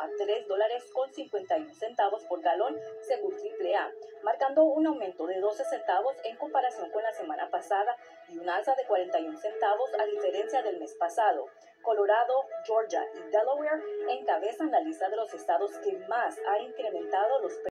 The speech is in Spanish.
a 3 dólares con 51 centavos por galón según AAA, marcando un aumento de 12 centavos en comparación con la semana pasada y un alza de 41 centavos a diferencia del mes pasado. Colorado, Georgia y Delaware encabezan la lista de los estados que más ha incrementado los precios.